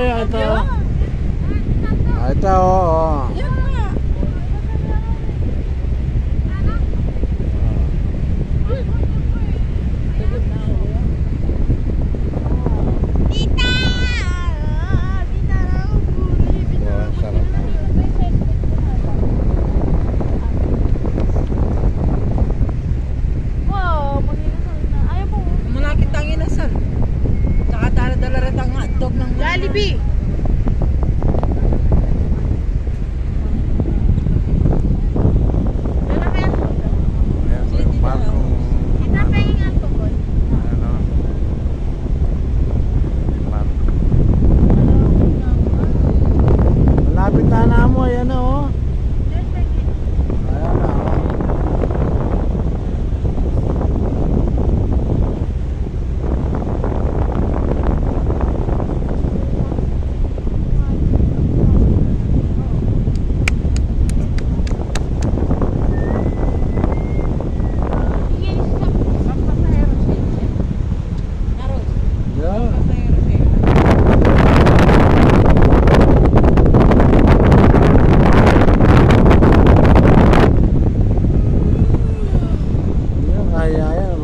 yata. Ah, ito, oo. Oh, oh. Dalarat ang hotdog ng... Jollibee!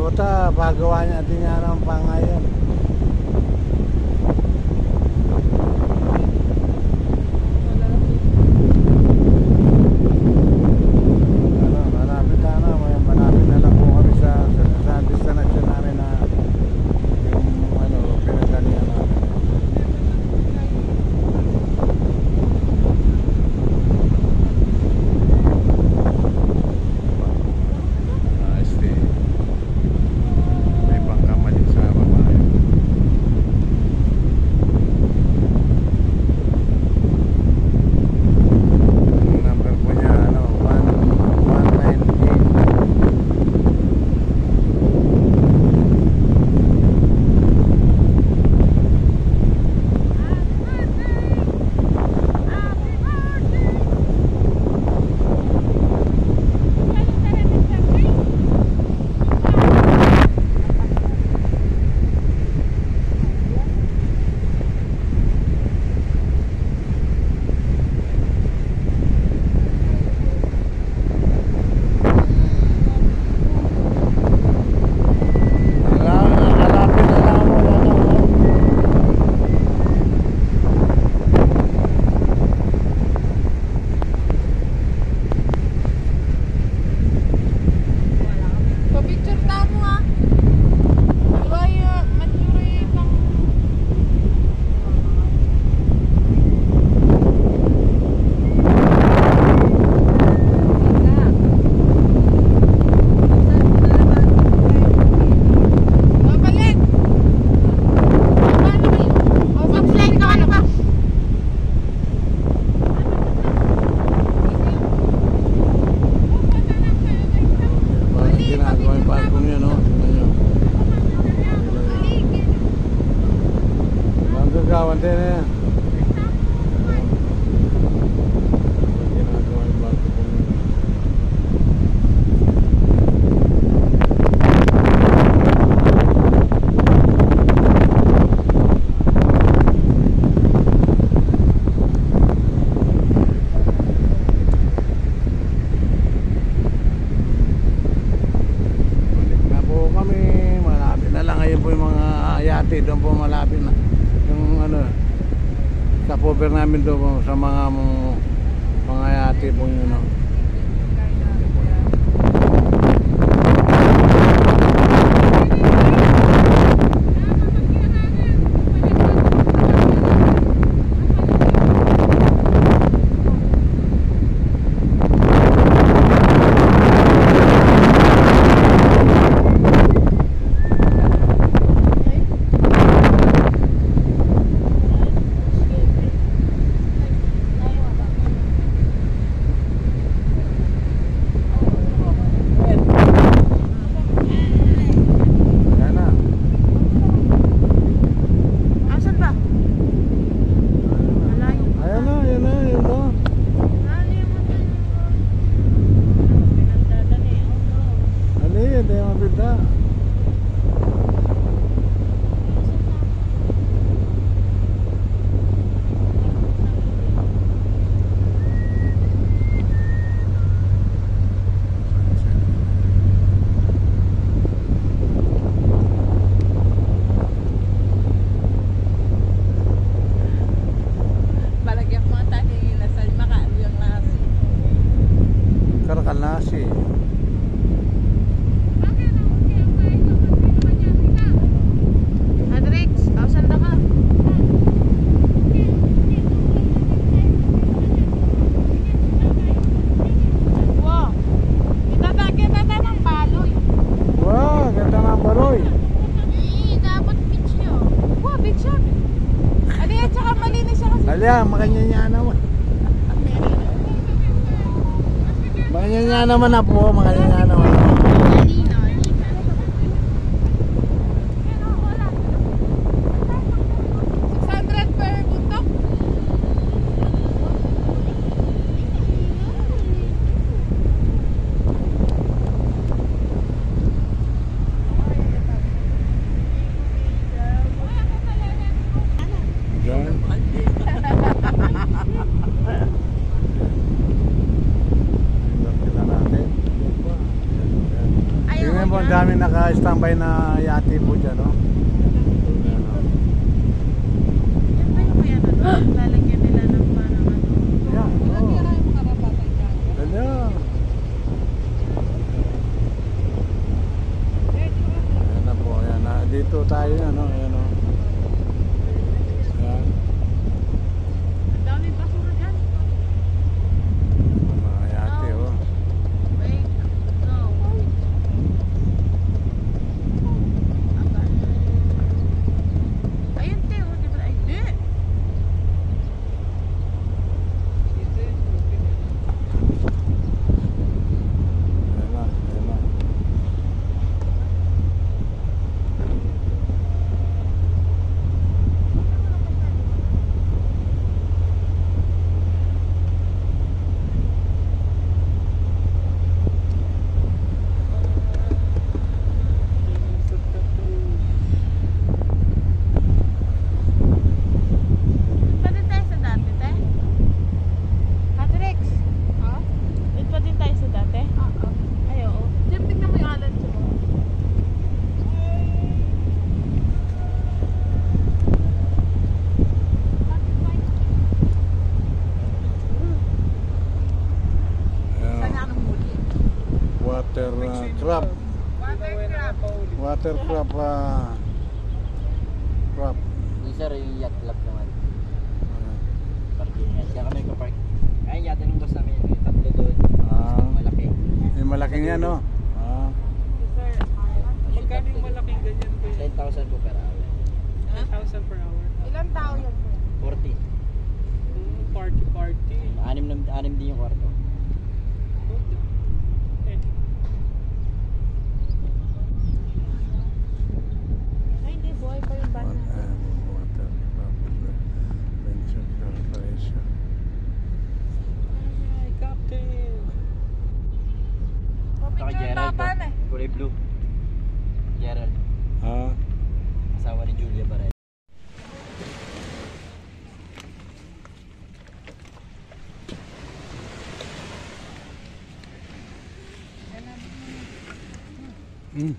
Kota, pagawa niya din nga ng pangayon. po yung mga yate doon po malapit na yung ano sa cover namin doon po, sa mga mga yate po yun ano. Alya, makanyanya naman. Makanyanya naman na po, makanyanya naman. Ang dami naka-standby na yate po dyan, no? Lalagyan nila ng parang ano. Karapatan dyan. Ganda. Ayan na po, ayan. Dito tayo, ano, no? Ayan. Ang daming basura dyan. Mga yate, oh. Wait, go. Aba. Ayun, te, oh, di ba? Ay, di. Ayan na, ayan na. Doon pa din tayo sa dati, te? Ate Rex? Ha? Doon pa din tayo sa dati? Oo. Ay, oo. Diyan, tignan mo yung alan siya mo. Ayan. Saan ang muli? Water uh, crab. Watercraft. Uh, crab. Yung sir, yung yacht club naman. Ayan. Parking yan. Diyan kami ka-park. Ay, yacht ng boss namin. Yung tatlo doon. Ah. Malaki. Yung malaking yan, no? Ah. Sir, Magkano yung malaking ganyan po yun? 10,000 po per hour. 1,000 per hour. ilang tao yan? 40. Mm, Party party. Anim, na, anim din yung kwarto. Kulay blue. Gerald. Ah. Asawa ni Julia Barret. Mm.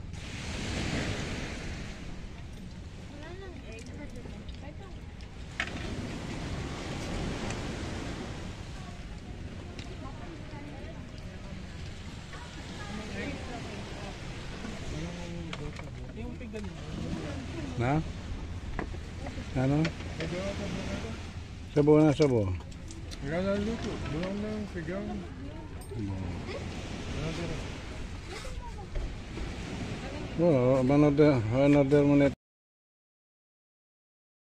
Na? Ano? Sabo na sabo. Gana luto. Bulong na yung sigaw. Well, another, another minute.